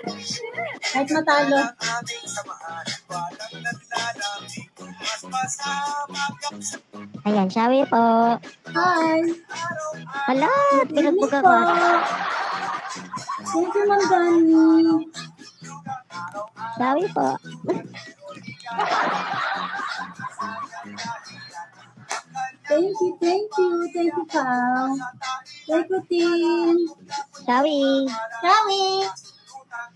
Kahit matalo. Ayan, Shawi po. Hi. Hala, pinagbog po. ako. Thank you, Ma'am Dani. Shawi po. Thank you, thank you, thank you, Pao. Thank you, team.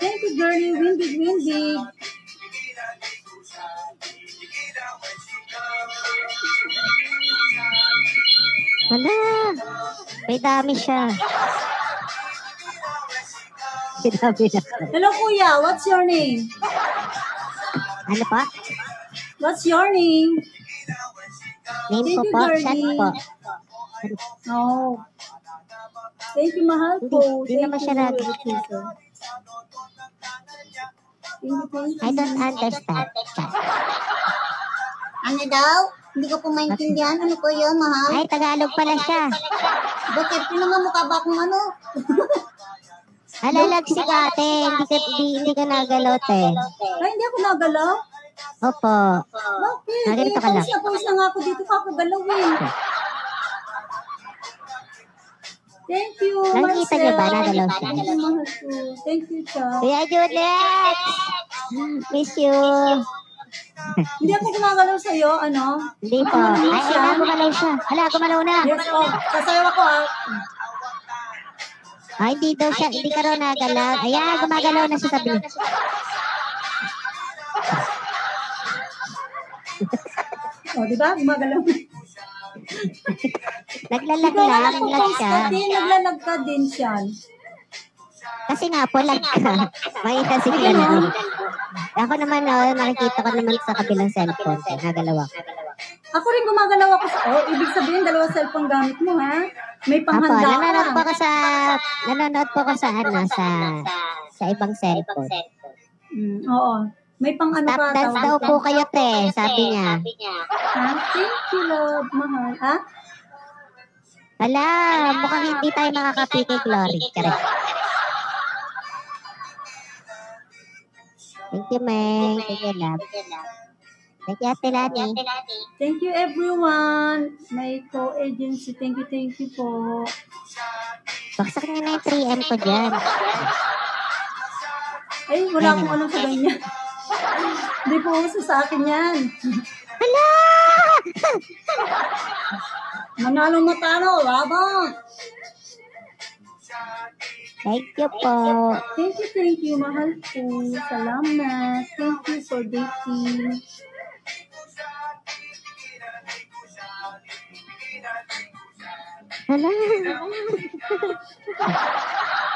Thank you, girlie. Windig, windig. Hala. May dami siya. Dami na. Hello, Kuya. What's your name? Ano pa? What's your name? Name Thank ko you, po. Chat po. Oh. Thank you, mahal ko. Hindi naman siya nag- I don't understand. Ano daw? Hindi ko po maintindihan. Ano po yun, mahal? Ay, Tagalog pala siya. Bakit? Sino nga mukha ba akong ano? Alalag si ate. Hindi ka, hindi, hindi ka nagalot eh. Ay, hindi ako nagalaw. Opo. Bakit? Ah, ganito eh, ka lang. na pawis na nga ako dito kakagalaw eh. Thank you, Nakikita niyo ba? Nagalaw siya. Thank you, mahal. Thank you, Cha. Kuya Juliet! Miss you. Hindi ako gumagalaw sa'yo, ano? Hindi po. Ay, ay, na, gumalaw siya. Hala, gumalaw na. Yes, oh. Sasayaw ako ah. Ay, hindi daw siya, hindi ka raw nagalaw. Ayan, gumagalaw na siya sabi. Oh, di ba? Gumagalaw. Naglalag Ikaw lang, na lang siya. din, naglalag ka din siya. Kasi nga po, lag ka. Makita si Clara. Ako naman, oh, nakikita ko naman sa kabilang cellphone. Nagalaw ako. Ako rin gumagalaw ako sa... Oh, ibig sabihin, dalawa cellphone gamit mo, ha? May Apo, panghanda nanonood po ka. ako sa, nanonood po ako sa, ano, sa, sa ibang cellphone. Mm, oo. May pang ano Tap ka. dance tawag daw po kayo, te, sabi niya. Ha? Thank you, love. Mahal. Ha? Hala, mukhang hindi tayo makakapi kay Glory. Correct. Thank you, Meng. Thank you, love. Thank you, Ate Lani. Thank you, everyone. May co-agency. Thank you, thank you po. Baksak niyo na yung 3M ko dyan. Ay, wala akong alam sa ganyan. Hindi po uso sa akin yan. Hala! Manalo matalo, labang. Thank you po. Thank you, thank you, mahal po. Salamat. Thank you for dating. Hala.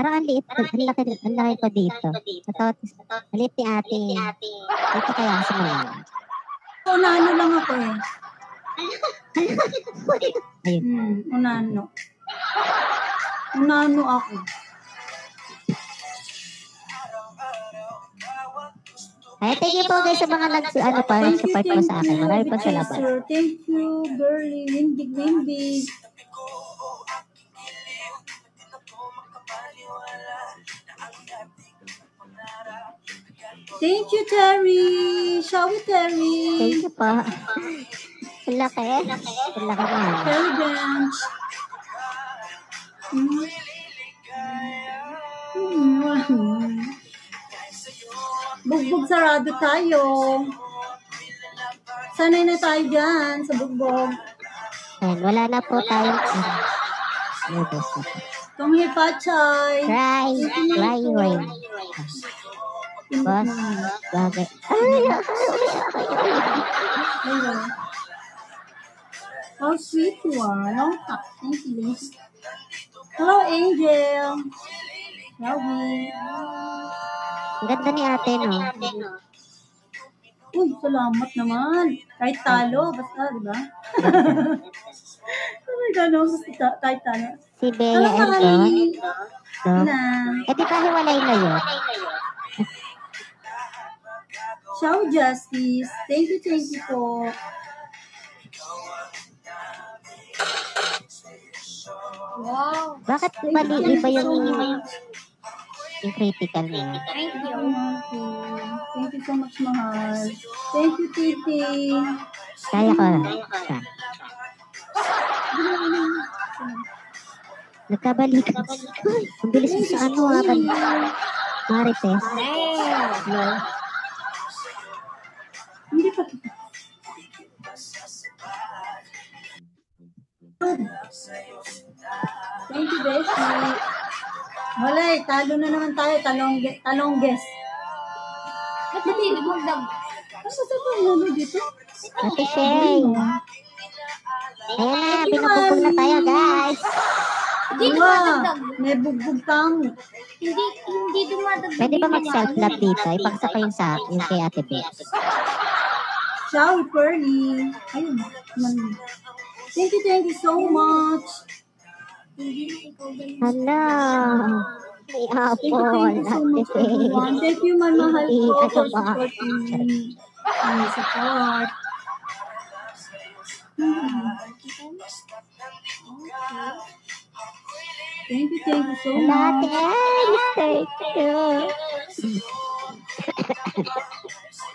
Parang ang liit, ang laki, ang laki ko dito. Ito, ang liit ni ate. Dito kaya sa mga. Unano lang ako eh. Ayun. Hmm, unano. Unano ako. Ay, thank you po guys sa mga nag, ano pa, support po thank sa akin. Marami Big salamat. Thank you, girly, windig, windig. Thank you, Terry. Shall we, Terry? Thank you po. Ang laki. Ang laki na. Terry Bench. Hmm. Hmm. Bugbog sarado tayo. Sanay na tayo dyan sa bugbog. Ayan, wala na po tayong ano. Noodles na po. Tunghi pachay. Try, try rain. Boss, bagay. Ay. How sweet you are. Long talk. Thank you. Hello, Angel. Yawi. Ang ganda ni ate, no? Uy, salamat naman. Kahit talo, basta, di ba? my God, no, basta ta- kahit talo. Si Bea and. No? Na. Eh, di ba hiwalay na yun? Ciao, Justice. Thank you, thank you po. Wow. Bakit mali iba yung yung critical niya? Thank you. Thank you so much, mahal. Thank you, Titi. Kaya ko lang. Siya. Nagkabalikan. Ay, ang bilis mo sa ano ha. Kan Marites. Damn. Hindi pa. Thank you, Beshi. Wala eh, talo na naman tayo. Talong, talong guess. Ba't hindi mo mag Ano sa? Ano dito? Ate Shay. Ayan na, binububog na tayo guys. Hindi Wow, dumadagdag. may bugbog kang. Hindi, hindi dumadagdag. Pwede ba mag-self-love dito? Ipagsa ko yung sa yung kay Ate Bea. Ciao, Pearly. Ayun. Man. Thank you, thank you so much. Hala. May Thank you, apple. thank you so much, everyone. Thank you, my mahal ko, for supporting me. My support. Hmm. Thank you, thank you so much. you.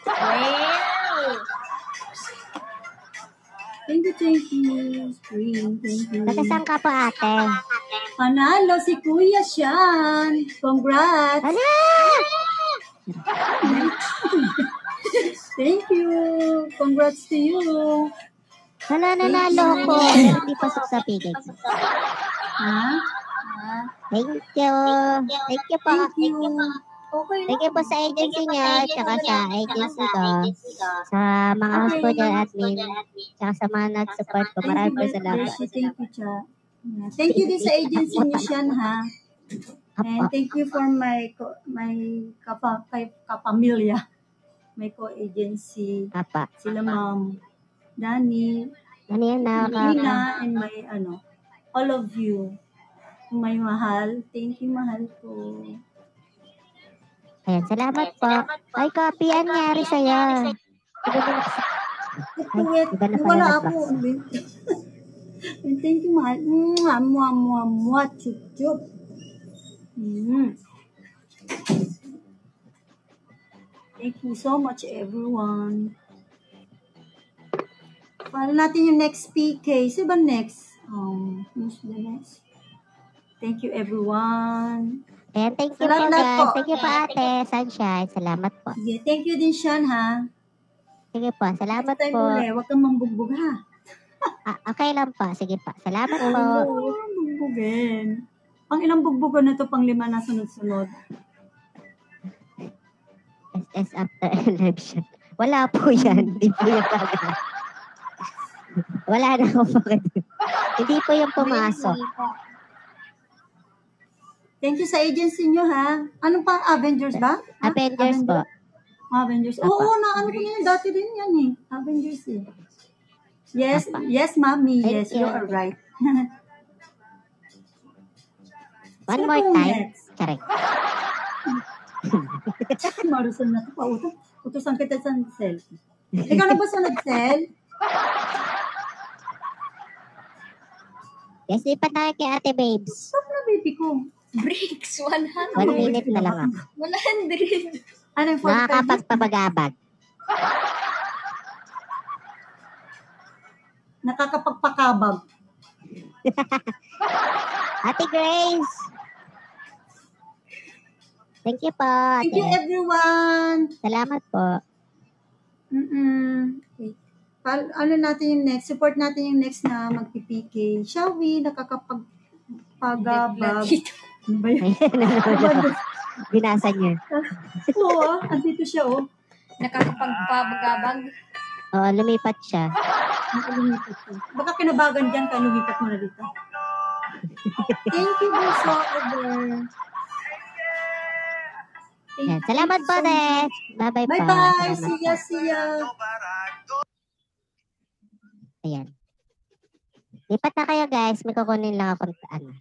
Well. Thank you, thank you. Spring, thank you. Nagkasang ka po ate? Panalo si Kuya Sean. Congrats. Hala! Thank you. Congrats to you. Hala, nanalo ko. Hindi pasok sa pigil. Ha? Thank you. Thank you po. Thank you. Okay Thank you po sa agency niya, tsaka sa agency ko, sa mga dyan, admin, tsaka sa mga nag-support ko. Maraming po salamat. Thank you, Cha. Thank you din sa agency niyo Sean, ha? And thank you for my my kapa, kapamilya. My co-agency. Apa. Sila Ma'am Dani, nakaka... Nina, and my ano, all of you. My mahal. Thank you, mahal ko. Ayan, salamat po. Ay, copy, ang nangyari sa'yo? Kuwet, iba na pala wala ako. Thank you, mahal. Mwah, mwah, mwah, mwah, chup, chup. Mm. Thank you so much, everyone. Paano natin yung next PK? Sino ba next? Um, who's the next? Thank you, everyone. Ayan, thank you po, Salamat guys. po. Thank you po, ate. Sunshine. Salamat po. Sige, thank you din, Sean, ha? Sige po, salamat Next time po. uli, huwag kang mambugbog, ha? Ah, okay lang po. Sige po. Salamat po. Oo, bugbugin. Pang ilang bugbugan na to, pang lima na sunod-sunod. SS after election. Wala po yan. Hindi po yung talaga. Wala na ako bakit. Hindi po yung pumasok. Thank you sa agency nyo, ha? Ano pa? Avengers ba? Ha? Avengers po. Avengers. Apa. Oo, na ano ko yan. Dati din yan, eh. Avengers, eh. Yes, Apa. yes, mami. Thank Yes, you. you are right. One more time. next? Correct. Marusan na ito pa. Utos, utosan kita sa cell. Ikaw na ba sa nag-cell? Yes, lipat na kay Ate Babes. Stop na, baby ko. Breaks, 100. One minute na lang ako. 100. Ano yung 45 Nakakapagpabagabag. Nakakapagpakabag. Ate Grace. Thank you po. Thank you, Ate. everyone. Salamat po. Mm-mm. Okay. Pal- ano natin yung next? Support natin yung next na magpipiki. Shall we? Nakakapagpagabag. Ano ba yun? Binasa niyo. Oo, ah. andito siya, oh. Nakakapagpabagabag. Oo, lumipat siya. Nakalumipat siya. Baka kinabagan dyan, kaya lumipat mo na dito. Thank you. Over. Thank Yan. you Salamat po, so much. Des. Bye-bye po. Bye-bye. See ya, see ya. Ayan. Lipat na kayo, guys. May kukunin lang akong ano.